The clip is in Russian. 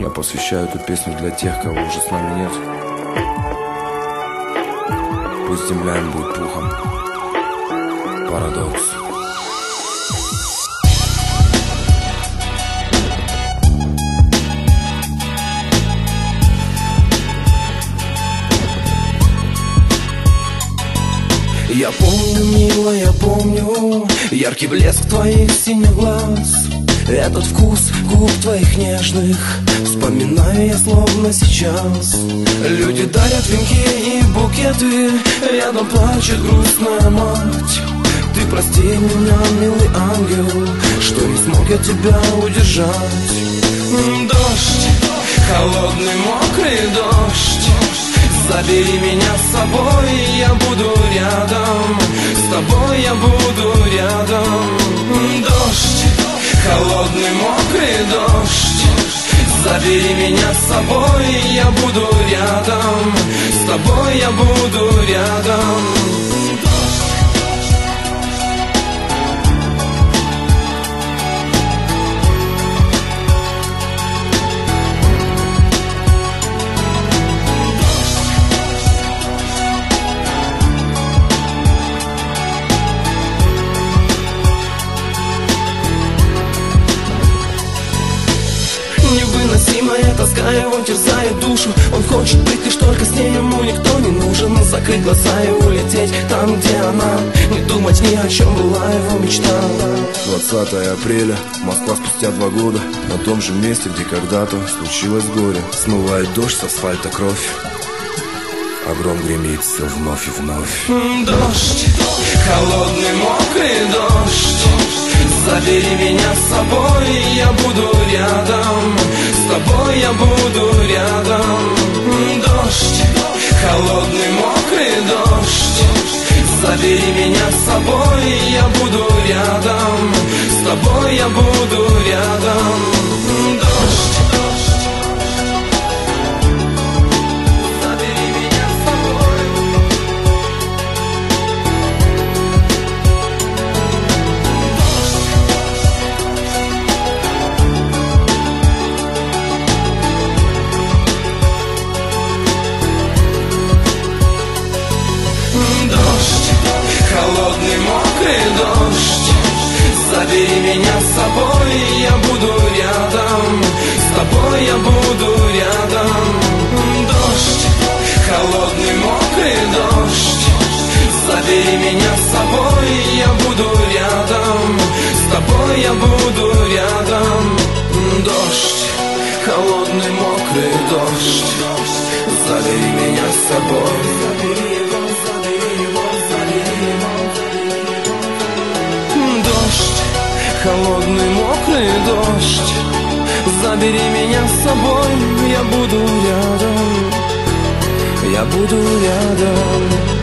Я посвящаю эту песню для тех, кого уже с нами нет. Пусть земля им будет пухом. Парадокс. Я помню, милая, помню Яркий блеск твоих синих глаз. Этот вкус губ твоих нежных Вспоминаю я словно сейчас. Люди дарят венки и букеты Рядом плачет грустная мать. Ты прости меня, милый ангел Что не смог я тебя удержать. Дождь, холодный мокрый дождь Забери меня с собой, я буду рядом. С тобой я буду рядом. Дождь, холодный мокрый дождь. Забери меня с собой, Невыносимая тоска его терзает душу. Он хочет быть лишь только с ней, ему никто не нужен. Закрыть глаза и улететь там, где она. Не думать ни о чем была его мечта. 20 апреля, Москва спустя два года. На том же месте, где когда-то случилось горе. Смывает дождь с асфальта кровь. А гром гремит все вновь и вновь. Дождь, холодный мокрый дождь Забери меня с собой, я буду рядом. С тобой я буду рядом. Дождь, холодный мокрый дождь. Забери меня с собой, я буду рядом. С тобой я буду рядом дождь. Забери меня с собой, я буду рядом. С тобой я буду рядом. Дождь, холодный мокрый дождь. Забери меня с собой, я буду рядом. С тобой я буду рядом. Дождь, холодный мокрый дождь. Забери меня с собой холодный мокрый дождь. Забери меня с собой, я буду рядом. Я буду рядом